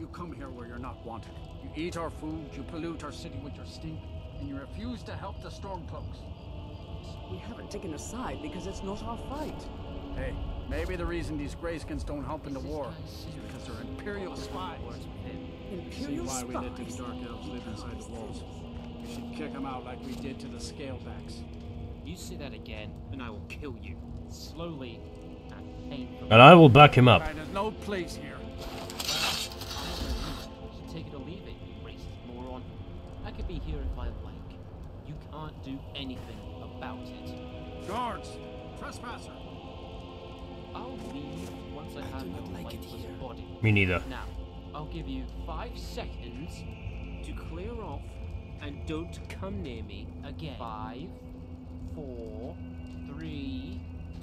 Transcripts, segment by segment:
You come here where you're not wanted. You eat our food, you pollute our city with your stink, and you refuse to help the Stormcloaks. We haven't taken a side because it's not our fight. Hey, maybe the reason these Greyskins don't help in the war is because they're Imperial spies. Imperial See Imperial why we let spies. these Dark Elves live inside the walls. We should kick them out like we did to the Scalebacks. You say that again, and I will kill you. Slowly and painfully. And I will back him up. Right, there's no place here. Here if I like. You can't do anything about it. Guards! Trespasser! I'll leave once I, have your lifeless body. Me neither. Now, I'll give you five seconds to clear off and don't come near me again. Five, four, three,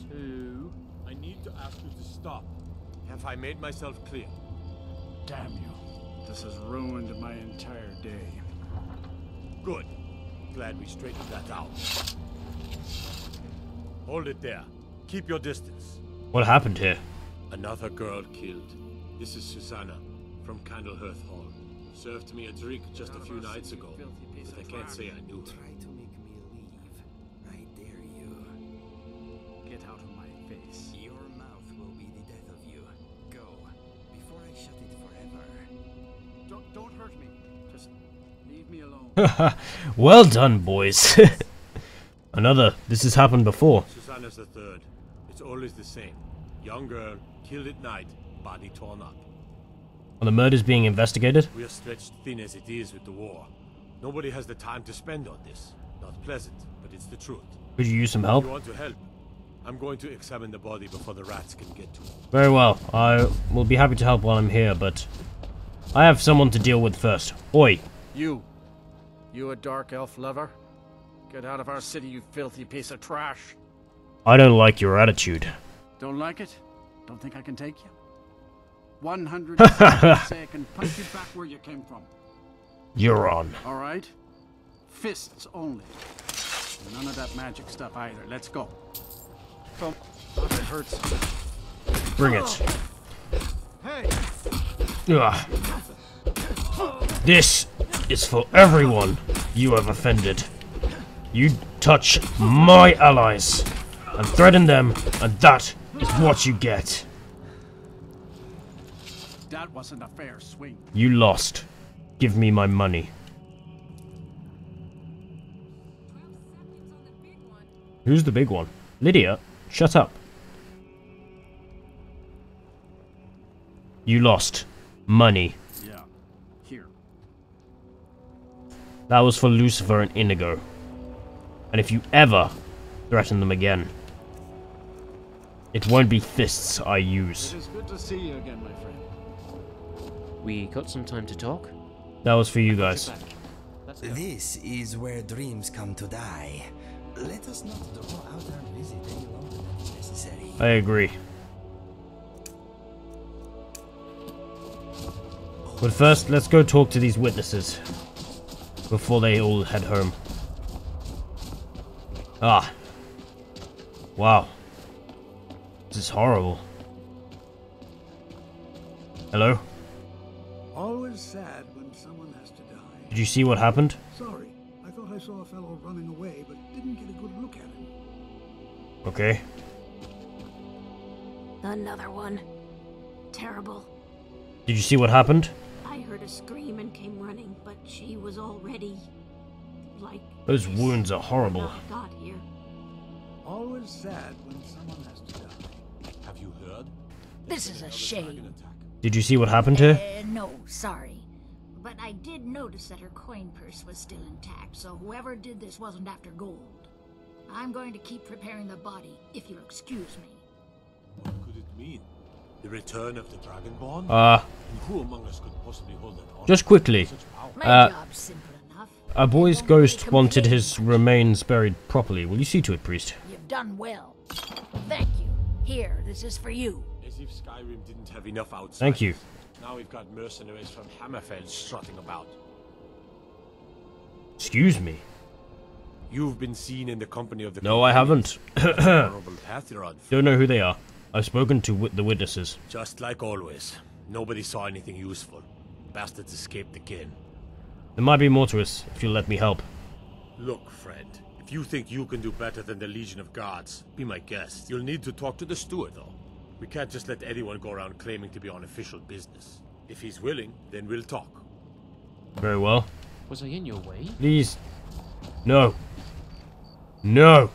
two. I need to ask you to stop. Have I made myself clear? Damn you. This has ruined my entire day. Good. Glad we straightened that out. Hold it there. Keep your distance. What happened here? Another girl killed. This is Susanna from Candlehearth Hall. Served me a drink just a few nights ago, but I can't say I knew her. well done, boys. Another. This has happened before. Susanna's the third. It's always the same. Young girl, killed at night, body torn up. Are the murders being investigated? We are stretched thin as it is with the war. Nobody has the time to spend on this. Not pleasant, but it's the truth. Could you use some If help? you want to help, I'm going to examine the body before the rats can get to it. Very well. I will be happy to help while I'm here, but I have someone to deal with first. Oi, You. You a dark elf lover? Get out of our city, you filthy piece of trash. I don't like your attitude. Don't like it? Don't think I can take you? 100 seconds say I can punch you back where you came from. You're on. Alright? Fists only. None of that magic stuff either. Let's go. Come. It hurts. Bring it. Hey! Ugh. This is for everyone you have offended. You touch my allies and threaten them, and that is what you get. That wasn't a fair swing. You lost. Give me my money. Who's the big one? Lydia, shut up. You lost. Money. That was for Lucifer and Inigo. And if you ever threaten them again, it won't be fists I use. It is good to see you again, my friend. We got some time to talk. That was for you guys. Back. Let's go. This is where dreams come to die. Let us not draw out our visit any longer than necessary. I agree. But first, let's go talk to these witnesses. Before they all head home. Ah. Wow. This is horrible. Hello? Always sad when someone has to die. Did you see what happened? Sorry, I thought I saw a fellow running away, but didn't get a good look at him. Okay. Another one. Terrible. Did you see what happened? I heard a scream and came running, but she was already like Those this wounds are horrible. I got here. Always sad when someone has to die. Have you heard? This is a shame. Did you see what happened here? Uh, no, sorry. But I did notice that her coin purse was still intact, so whoever did this wasn't after gold. I'm going to keep preparing the body, if you'll excuse me. What could it mean? The return of the Dragonborn? Uh, who among us could possibly hold that honor? just quickly. Such power? My Uh, job's. Our boy's If only they ghost wanted his remains buried properly. Will you see to it, priest? You've done well. Thank you. Here, this is for you. As if Skyrim didn't have enough outside. Thank you. Now we've got mercenaries from Hammerfell strutting about. Excuse me. You've been seen in the company of the No, I haven't. honorable path you're on. Don't know who they are. I've spoken to the witnesses. Just like always. Nobody saw anything useful. bastards escaped again. There might be more to us if you'll let me help. Look, friend, if you think you can do better than the Legion of Guards, be my guest. You'll need to talk to the steward, though. We can't just let anyone go around claiming to be on official business. If he's willing, then we'll talk. Very well. Was I in your way? Please. No. No.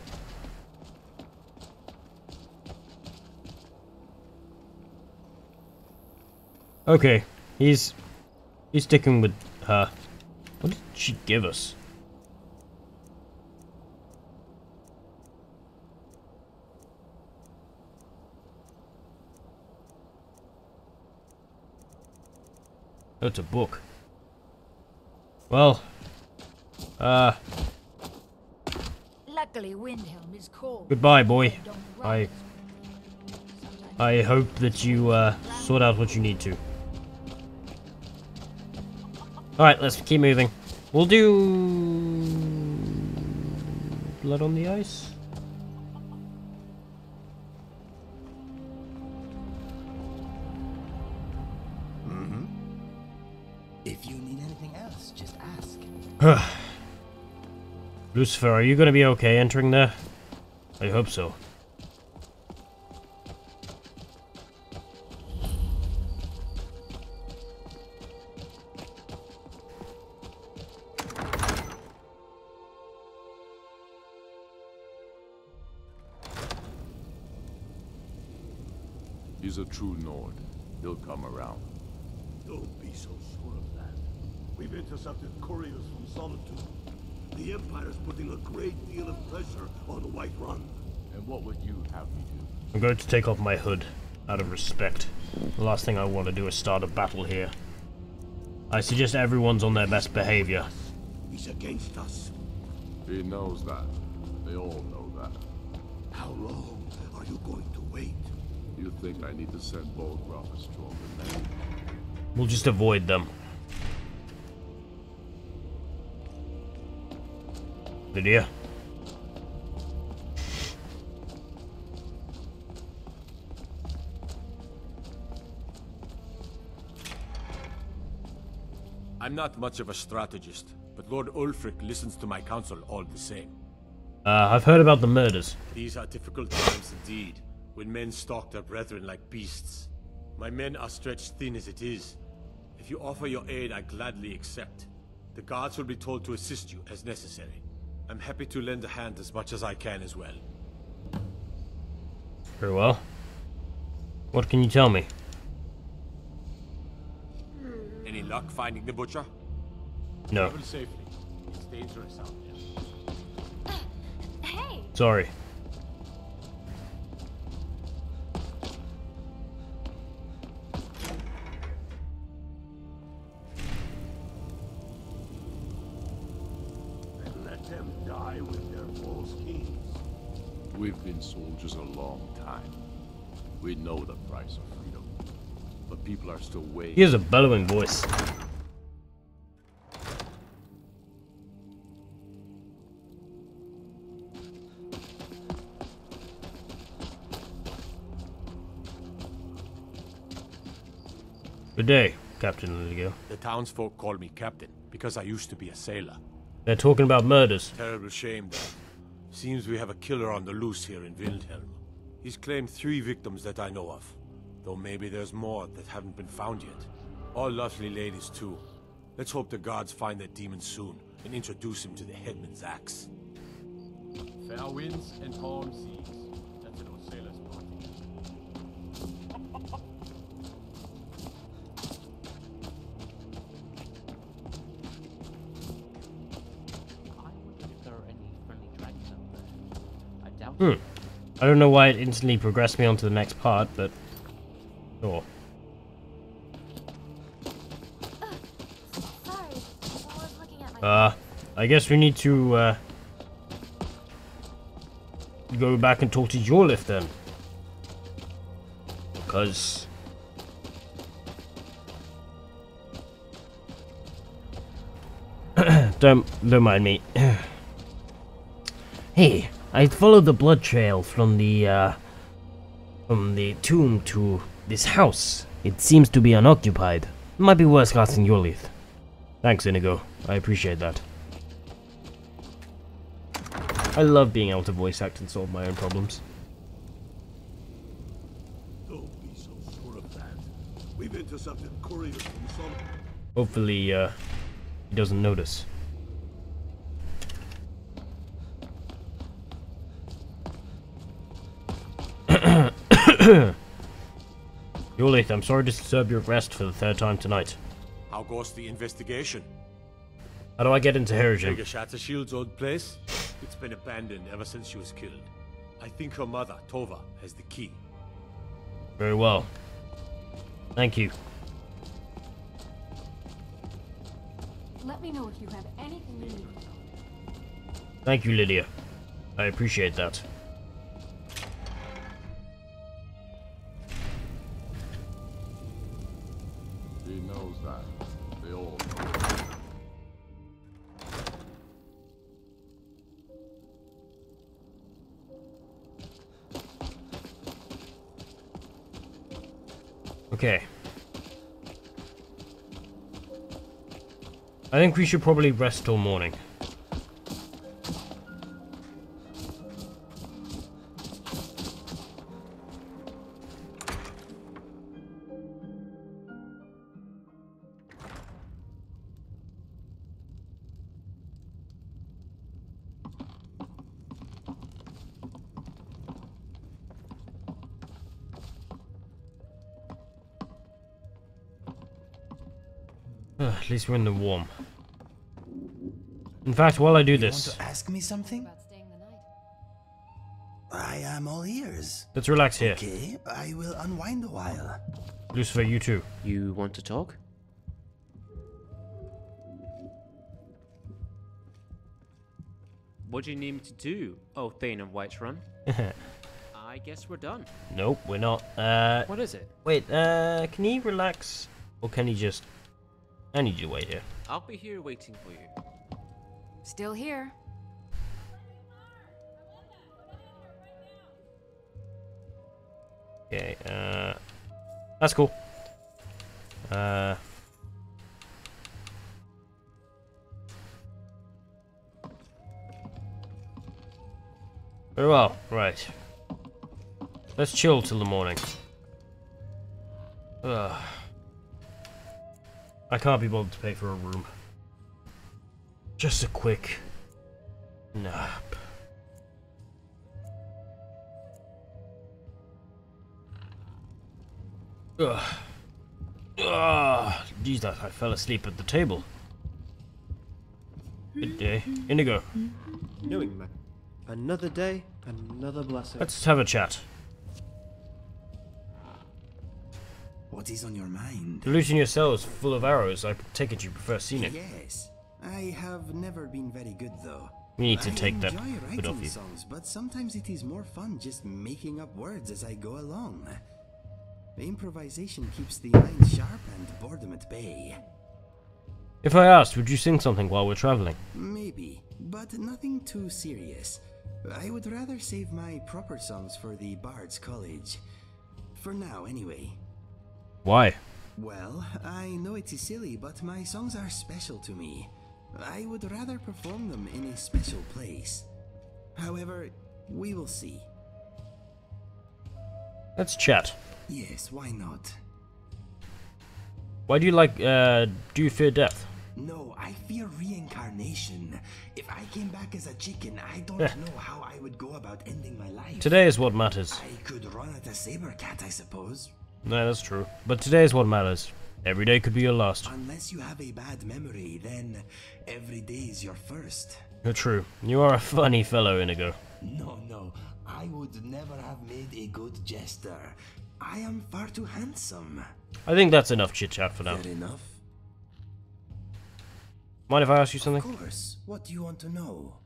Okay, he's he's sticking with her. What did she give us? Oh, it's a book. Well, uh, Luckily, Windhelm is cold. goodbye, boy. I I hope that you uh, sort out what you need to. Alright, let's keep moving. We'll do... Blood on the ice? Mm-hmm. If you need anything else, just ask. Lucifer, are you going to be okay entering there? I hope so. I'm going to take off my hood, out of respect. The last thing I want to do is start a battle here. I suggest everyone's on their best behavior. He's against us. He knows that. They all know that. How long are you going to wait? You think I need to send Bolgraf a stronger man? We'll just avoid them. Lydia? I'm not much of a strategist, but Lord Ulfric listens to my counsel all the same. Uh, I've heard about the murders. These are difficult times indeed, when men stalk their brethren like beasts. My men are stretched thin as it is. If you offer your aid, I gladly accept. The guards will be told to assist you as necessary. I'm happy to lend a hand as much as I can as well. Very well. What can you tell me? Any luck finding the butcher? No. Travel safely. It's dangerous out there. Hey! Sorry. And let them die with their false kings. We've been soldiers a long time. We know the price of freedom. But people are still waiting. He has a bellowing voice. Good day, Captain Lonely-Gale. The townsfolk call me captain because I used to be a sailor. They're talking about murders. Terrible shame, though. Seems we have a killer on the loose here in Windhelm. He's claimed three victims that I know of, though maybe there's more that haven't been found yet. All lovely ladies, too. Let's hope the gods find that demon soon and introduce him to the headman's axe. Fair winds and calm seas. That's an old sailor's party. I wonder if there are any friendly dragons out there. I doubt Hmm. I don't know why it instantly progressed me onto the next part, but... Sure. I was looking at my. Uh, I guess we need to, uh... Go back and talk to Jorleif then. Because... don't, don't mind me. hey, I followed the blood trail from the, uh... From the tomb to this house. It seems to be unoccupied. might be worth casting Jorleif. Thanks, Inigo. I appreciate that. I love being able to voice act and solve my own problems. Don't be so sure of that. We've intercepted couriers from some... Hopefully, uh, he doesn't notice. Jorleif, I'm sorry to disturb your rest for the third time tonight. How goes the investigation? How do I get into Hjerim? Take Shattershield's old place? It's been abandoned ever since she was killed. I think her mother, Tova, has the key. Very well. Thank you. Let me know if you have anything you need. Thank you, Lydia. I appreciate that. He knows that. They all know. Okay. I think we should probably rest till morning. Least we're in the warm. In fact, while I do You this, want to ask me something? I am all ears. let's relax here. Okay, I will unwind a while. Lucifer, you too. You want to talk? What do you need me to do? Oh, Thane of Whiterun. I guess we're done. Nope, we're not. Uh, What is it? wait, uh, can he relax? Or can he just... I need you to wait here. I'll be here waiting for you. Still here. Okay, uh... That's cool. Uh... Very well, right. Let's chill till the morning. Ugh. I can't be bothered to pay for a room. Just a quick nap. Ugh. Ugh. Jeez, I I fell asleep at the table. Good day. Inigo, Knowing man. Another day, another blessing. let's have a chat. What is on your mind? The loot in your cell is full of arrows. I take it you prefer scenic. Yes. I have never been very good though. We need to I take that enjoy bit writing off you. songs, but sometimes it is more fun just making up words as I go along. Improvisation keeps the mind sharp and boredom at bay. If I asked, would you sing something while we're traveling? Maybe, but nothing too serious. I would rather save my proper songs for the Bard's College. For now, anyway. Why? Well, I know it is silly, but my songs are special to me. I would rather perform them in a special place. However, we will see. Let's chat. Yes, why not? Why do you like, uh, do you fear death? No, I fear reincarnation. If I came back as a chicken, I don't Eh. know how I would go about ending my life. Today is what matters. I could run at a saber cat, I suppose. No, that's true. But today is what matters. Every day could be your last. Unless you have a bad memory, then every day is your first. You're true. You are a funny fellow, Inigo. No, no, I would never have made a good jester. I am far too handsome. I think that's enough chit chat for now. Fair enough. Mind if I ask you something? Of course. What do you want to know?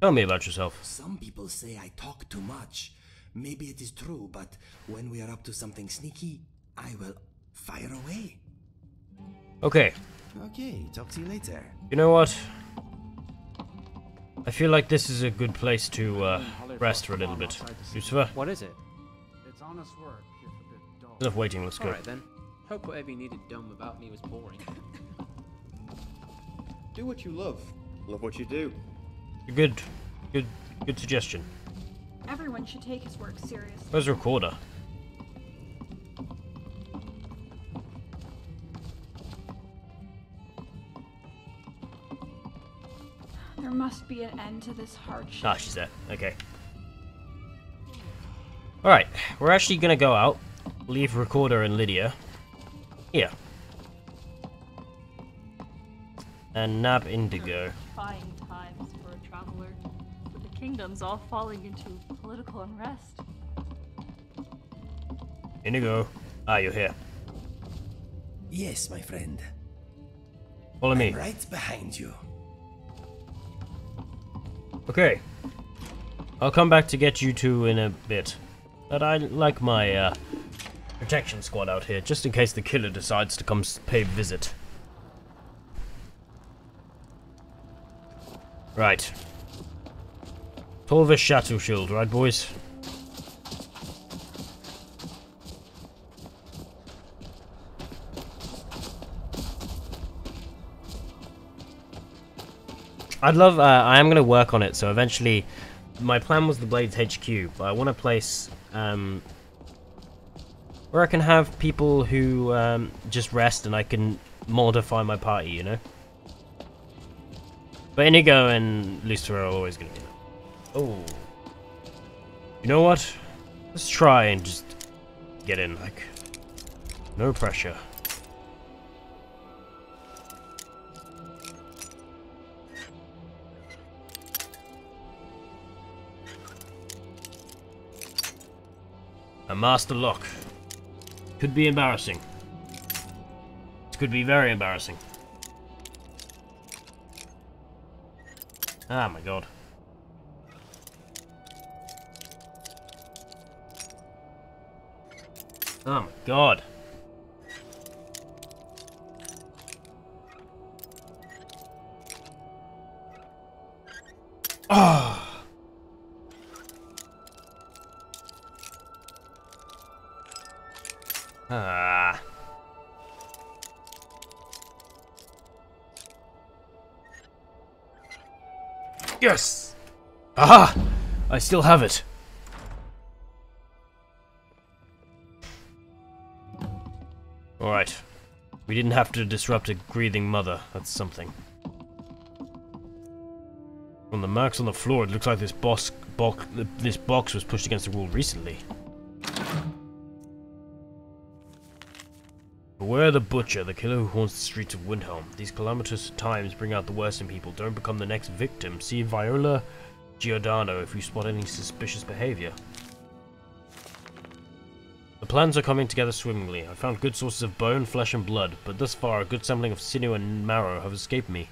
Tell me about yourself. Some people say I talk too much. Maybe it is true, but when we are up to something sneaky, I will fire away. Okay. Okay, talk to you later. You know what? I feel like this is a good place to uh, rest for a little bit. Lucifer, What is it? It's honest work, if a bit. Enough waiting, let's go. Alright then. Hope whatever you needed dumb about me was boring. Do what you love. Love what you do. Good, good, good suggestion. Everyone should take his work seriously. Where's the recorder? There must be an end to this hardship. Ah, she's there. Okay. Alright, we're actually gonna go out, leave Recorder and Lydia here. And nab Inigo. Trying times for a traveler, with the kingdoms all falling into political unrest. Inigo. Ah, you're here. Yes, my friend. Follow me. I'm right behind you. Okay. I'll come back to get you two in a bit. But I like my uh, protection squad out here, just in case the killer decides to come pay visit. Right. Tolvis Shadow Shield, right boys? I'd love. Uh, I am going to work on it. So eventually, my plan was the Blades HQ, but I want to place um, where I can have people who um, just rest, and I can modify my party. You know. But Inigo and Lucifer are always going to be. Oh. You know what? Let's try and just get in. Like, no pressure. A master lock. Could be embarrassing. It could be very embarrassing. Ah, my god. Oh my god. Ah. Ah. Yes! Aha! I still have it. We didn't have to disrupt a breathing mother. That's something. From the marks on the floor, it looks like this box, box, this box was pushed against the wall recently. Beware the butcher, the killer who haunts the streets of Windhelm. These calamitous times bring out the worst in people. Don't become the next victim. See Viola Giordano if you spot any suspicious behavior. Plans are coming together swimmingly. I found good sources of bone, flesh, and blood, but thus far a good sampling of sinew and marrow have escaped me.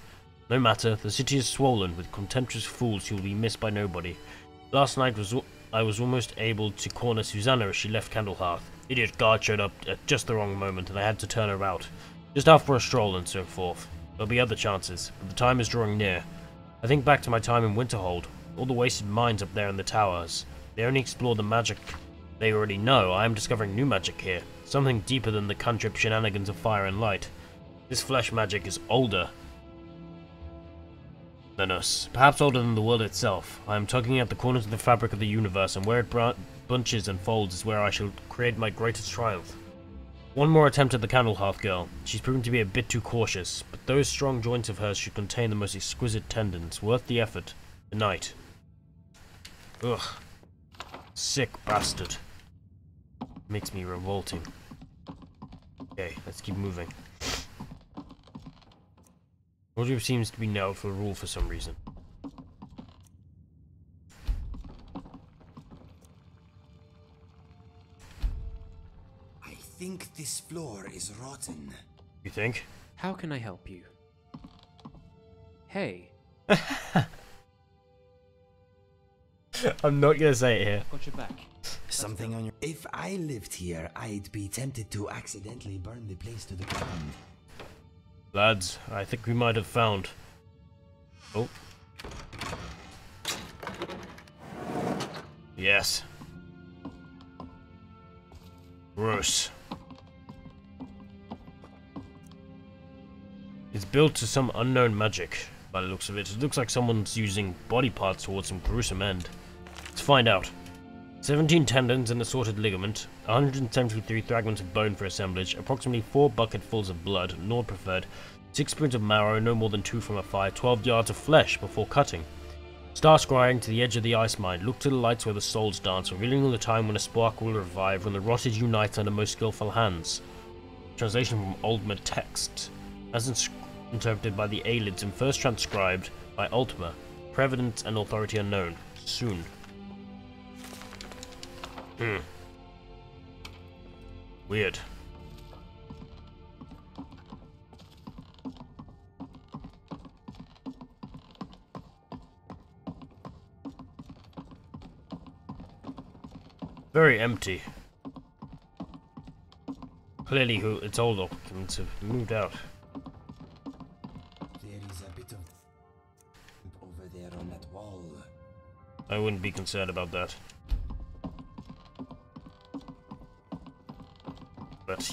No matter, the city is swollen with contemptuous fools who will be missed by nobody. Last night was I was almost able to corner Susanna as she left Candlehearth. Idiot guard showed up at just the wrong moment and I had to turn her out. Just out for a stroll and so forth. There'll be other chances, but the time is drawing near. I think back to my time in Winterhold. All the wasted minds up there in the towers. They only explore the magic they already know. I am discovering new magic here. Something deeper than the cantrip shenanigans of fire and light. This flesh magic is older than us. Perhaps older than the world itself. I am tugging at the corners of the fabric of the universe, and where it bunches and folds is where I shall create my greatest triumph. One more attempt at the Candlehearth girl. She's proven to be a bit too cautious, but those strong joints of hers should contain the most exquisite tendons. Worth the effort. The night. Ugh. Sick bastard. Makes me revolting. Okay, let's keep moving. Wardrobe seems to be nailed for a rule for some reason. I think this floor is rotten. You think? How can I help you? Hey, I'm not gonna say it here. got your back something on your. If I lived here, I'd be tempted to accidentally burn the place to the ground. Lads, I think we might have found. Oh. Yes. Gross. It's built to some unknown magic, by the looks of it. It looks like someone's using body parts towards some gruesome end. Let's find out. 17 tendons and assorted ligament, 173 fragments of bone for assemblage, approximately 4 bucketfuls of blood, Nord preferred, 6 spoons of marrow, no more than 2 from a fire, 12 yards of flesh before cutting. Star scrying to the edge of the ice mine, look to the lights where the souls dance, revealing the time when a spark will revive, when the rotted unite under most skillful hands. Translation from Oldmer text, as interpreted by the Ayleids and first transcribed by Ultima. Prevalence and authority unknown. Soon. Hmm. Weird. Very empty. Clearly, who its old occupants have moved out. There is a bit of over there on that wall. I wouldn't be concerned about that.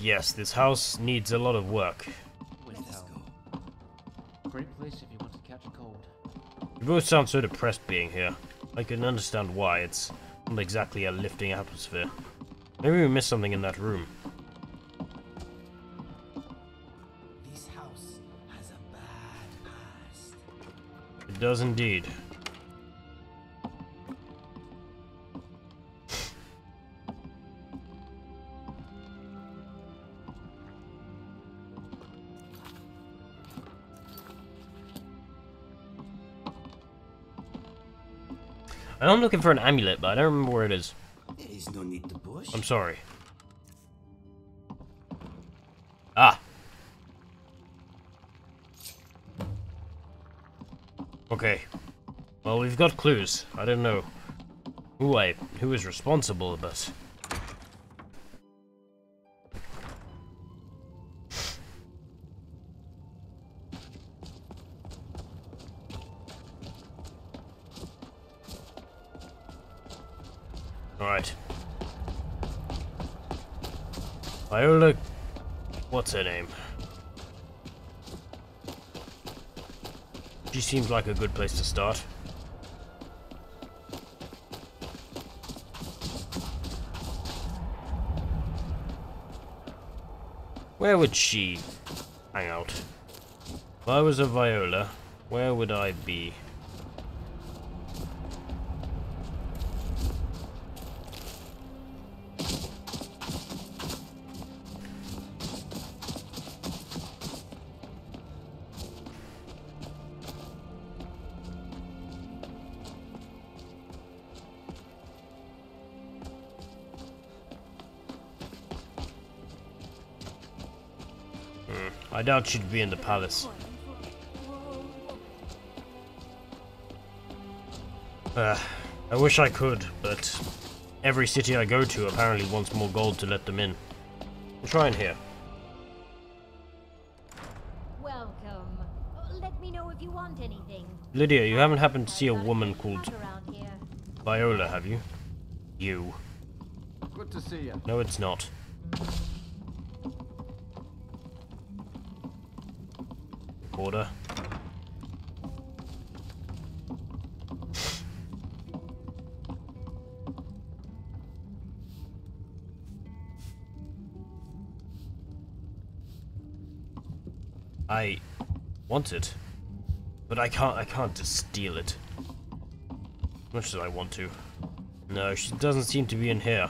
Yes, this house needs a lot of work. Great place if you want to catch a cold. You both sound so depressed being here. I can understand why. It's not exactly a lifting atmosphere. Maybe we missed something in that room. This house has a bad past. It does indeed. I'm looking for an amulet, but I don't remember where it is. There is no need to push. I'm sorry. Ah. Okay. Well, we've got clues. I don't know who I who is responsible, but seems like a good place to start. Where would she hang out? If I was a Viola, where would I be? Doubt she'd be in the palace. Uh, I wish I could, but every city I go to apparently wants more gold to let them in. We'll try in here. Welcome. Let me know if you want anything. Lydia, you haven't happened to see a woman called Viola, have you? You. Good to see you. No, it's not. Recorder. I want it, but I can't. I can't just steal it. Much as I want to. No, she doesn't seem to be in here.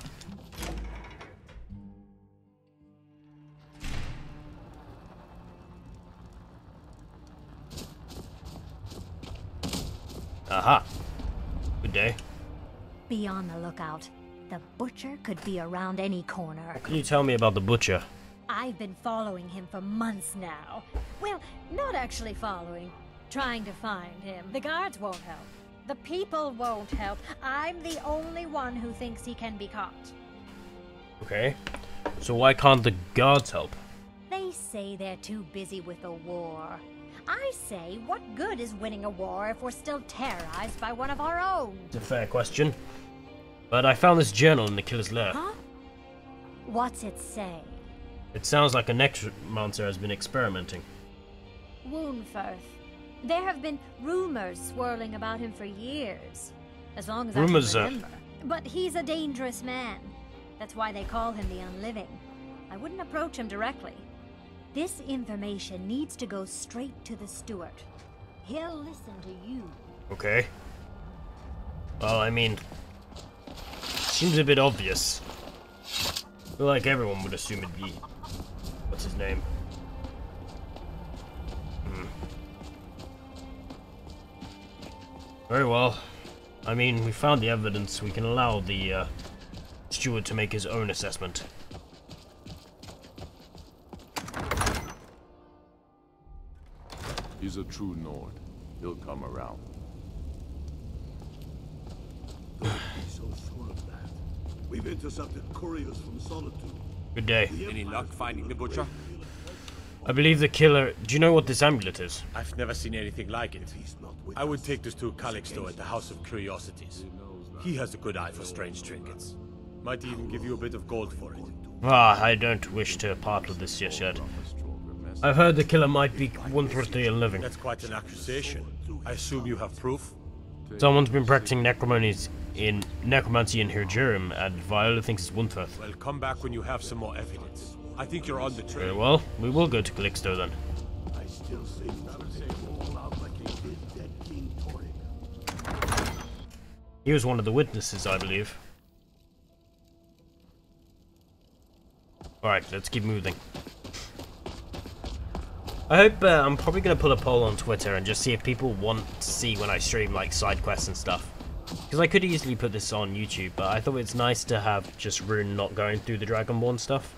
On the lookout. The butcher could be around any corner. What can you tell me about the butcher? I've been following him for months now. Well, not actually following. Trying to find him. The guards won't help. The people won't help. I'm the only one who thinks he can be caught. Okay. So why can't the guards help? They say they're too busy with the war. I say, what good is winning a war if we're still terrorized by one of our own? It's a fair question. But I found this journal in the killer's lair. Huh? What's it say? It sounds like a necromancer has been experimenting. Wuunferth. There have been rumors swirling about him for years. As long as Rumors, I can remember. But he's a dangerous man. That's why they call him the Unliving. I wouldn't approach him directly. This information needs to go straight to the steward. He'll listen to you. Okay. Well, I mean, seems a bit obvious. Like everyone would assume it'd be. What's his name? Hmm. Very well. I mean, we found the evidence. We can allow the uh, steward to make his own assessment. He's a true Nord. He'll come around. Don't be so sure of that. We've intercepted couriers from Solitude. Good day. Any luck finding the butcher? I believe the killer. Do you know what this amulet is? I've never seen anything like it. I would take this to Calixto at the House of Curiosities. He has a good eye for strange trinkets. Might even give you a bit of gold for it. Ah, I don't wish to part with this just yet. I've heard the killer might be Wuunferth the Unliving. That's quite an accusation. I assume you have proof? Someone's been practicing necromancy in necromancy in Hjerim, and Viola thinks it's Wuunferth. Well, come back when you have some more evidence. I think you're on the trail. Very well, we will go to Calixto then. I still say you all out like you did dead King Torygg. He was one of the witnesses, I believe. Alright, let's keep moving. I hope, uh, I'm probably going to put a poll on Twitter and just see if people want to see when I stream, like, side quests and stuff. Because I could easily put this on YouTube, but I thought it's nice to have just Ruhn not going through the Dragonborn stuff.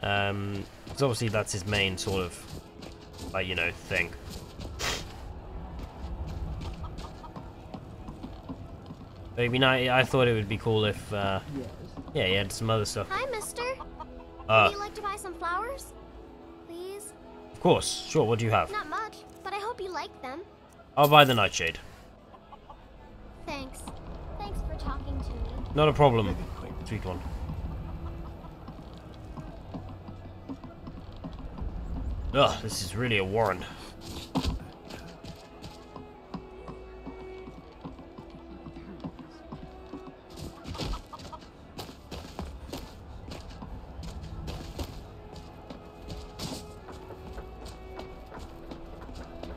Um, because obviously that's his main sort of, like, you know, thing. But it'd be nice, I thought it would be cool if, uh, yeah, he had some other stuff. Hi, mister. Uh, Would you like to buy some flowers? Please? of course, sure, what do you have? Not much, but I hope you like them. I'll buy the Nightshade. Thanks. Thanks for talking to me. Not a problem, sweet one. Ugh, this is really a warren.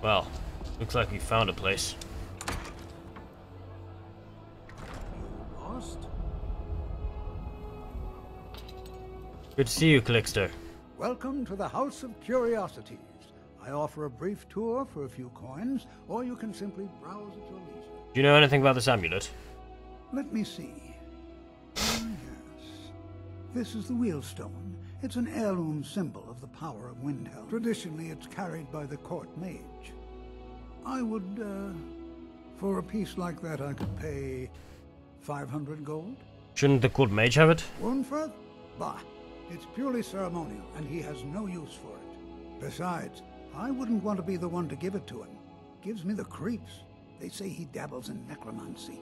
Well, looks like we found a place. Good to see you, Calixto. Welcome to the House of Curiosities. I offer a brief tour for a few coins, or you can simply browse at your leisure. Do you know anything about this amulet? Let me see. Ah, yes. This is the Wheelstone. It's an heirloom symbol of the power of Windhelm. Traditionally, it's carried by the court mage. I would, uh, for a piece like that, I could pay 500 gold. Shouldn't the court mage have it? Wuunferth? Bah. It's purely ceremonial, and he has no use for it. Besides, I wouldn't want to be the one to give it to him. Gives me the creeps. They say he dabbles in necromancy.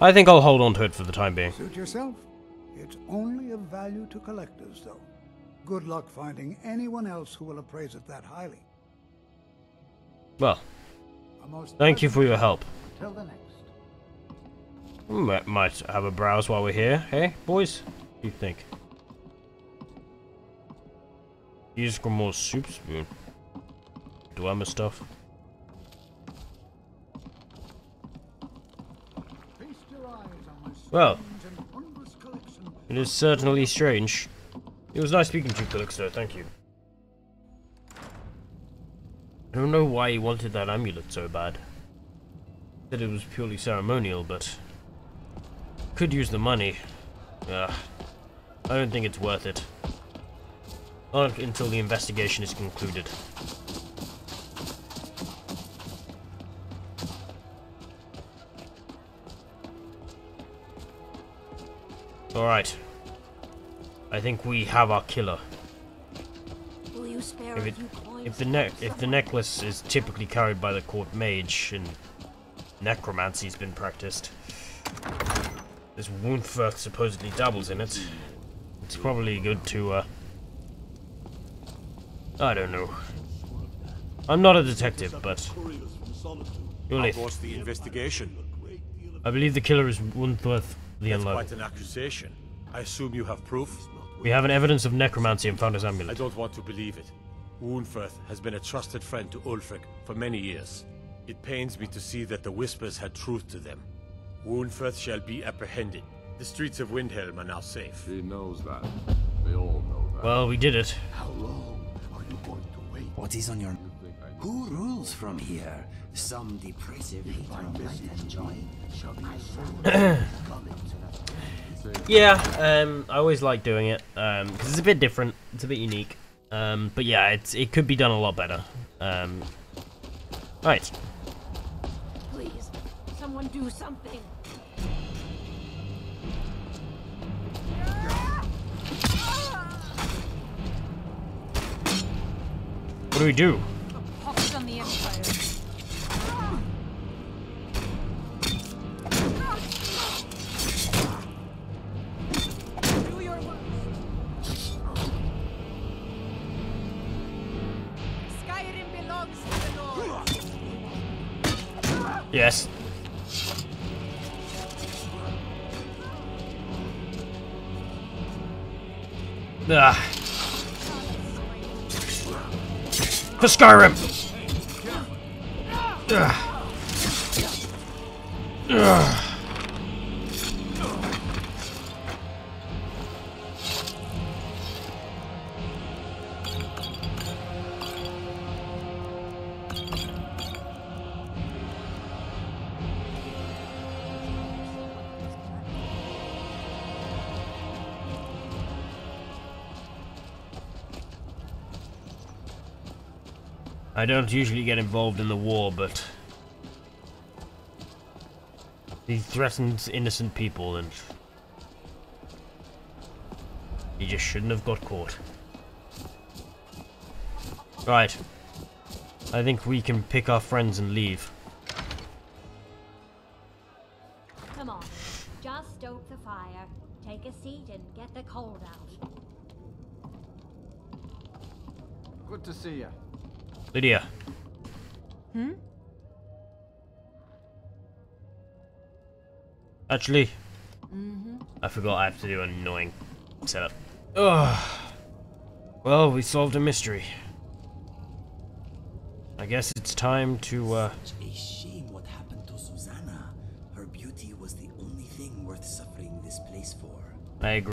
I think I'll hold on to it for the time being. Suit yourself. It's only of value to collectors, though. Good luck finding anyone else who will appraise it that highly. Well, thank you for your help. Till the next. Hmm, M- Might have a browse while we're here, hey, boys? What do you think? Use more soup spoon. Do I miss my Well, it is certainly strange. It was nice speaking to you, Calixto, thank you. I don't know why he wanted that amulet so bad. Said it was purely ceremonial, but could use the money. Ugh. I don't think it's worth it. Not until the investigation is concluded. Alright. I think we have our killer. Will you spare If, a it, if the if the necklace is typically carried by the court mage and necromancy's been practiced, this Wuunferth supposedly dabbles in it. It's probably good to uh I don't know. I'm not a detective, but you'll How live. the investigation? I believe the killer is Wuunferth the That's Unloved. quite an accusation. I assume you have proof? We have an evidence of necromancy and found his amulet. I don't want to believe it. Wuunferth has been a trusted friend to Ulfric for many years. It pains me to see that the Whispers had truth to them. Wuunferth shall be apprehended. The streets of Windhelm are now safe. He knows that. They all know that. Well, we did it. How long What is on your... Who rules from here? Some depressive hater of light? Yeah, um, I always like doing it because it's a bit different. It's a bit unique. Um, but yeah, it's it could be done a lot better. Um, right. Please, someone do something. What do we do? Skyrim. Ugh. Ugh. I don't usually get involved in the war, but he threatens innocent people, and he just shouldn't have got caught. Right. I think we can pick our friends and leave. Lydia. Hmm? Actually, Mm-hmm. I forgot I have to do an annoying setup. Ugh. Well, we solved a mystery. I guess it's time to, uh... A shame what happened to Susanna. Her beauty was the only thing worth suffering this place for. I agree.